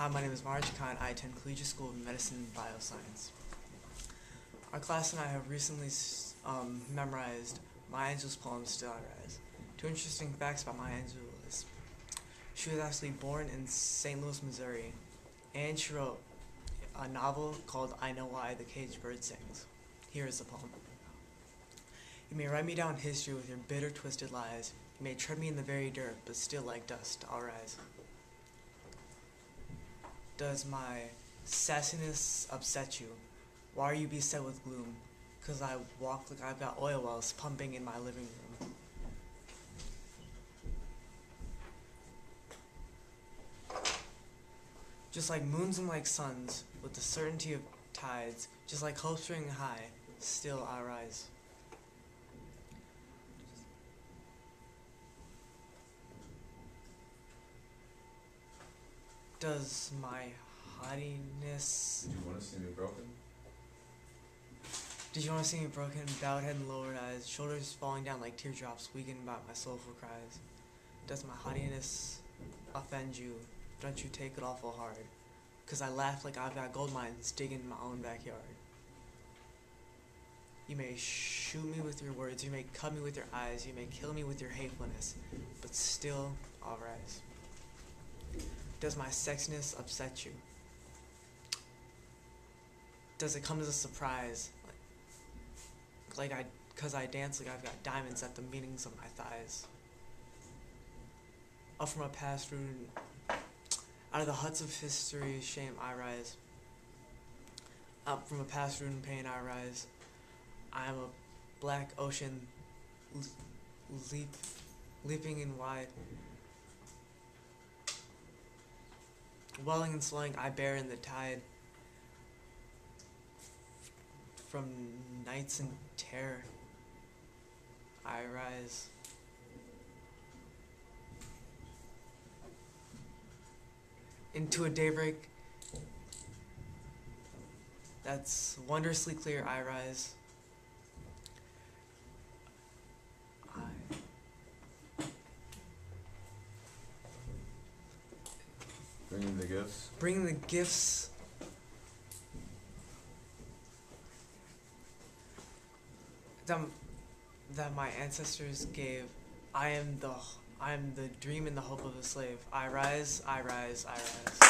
Hi, my name is Muhaarij Khan. I attend Collegiate School of Medicine and Bioscience. Our class and I have recently um, memorized Maya Angelou's poem Still I Rise. Two interesting facts about Maya Angelou is she was actually born in St. Louis, Missouri, and she wrote a novel called I Know Why the Caged Bird Sings. Here is the poem. You may write me down history with your bitter, twisted lies. You may tread me in the very dirt, but still like dust, I'll rise. Does my sassiness upset you? Why are you beset with gloom? Cause I walk like I've got oil wells pumping in my living room. Just like moons and like suns, with the certainty of tides, just like hope spring high, still I rise. Does my haughtiness Did you want to see me broken? Did you want to see me broken, bowed head and lowered eyes, shoulders falling down like teardrops, weakened about my soulful cries? Does my haughtiness offend you? Don't you take it awful hard? Cause I laugh like I've got gold mines digging in my own backyard. You may shoot me with your words, you may cut me with your eyes, you may kill me with your hatefulness, but still I'll rise. Does my sexiness upset you? Does it come as a surprise? Like, like I, cause I dance like I've got diamonds at the meanings of my thighs. Up from a past ruin, out of the huts of history, shame I rise. Up from a past ruin, pain I rise. I am a black ocean, leap, leaping in wide. Welling and swelling, I bear in the tide. From nights in terror, I rise. Into a daybreak that's wondrously clear, I rise. Gifts. bring the gifts that, that my ancestors gave. I am the I am the dream and the hope of a slave. I rise, I rise, I rise.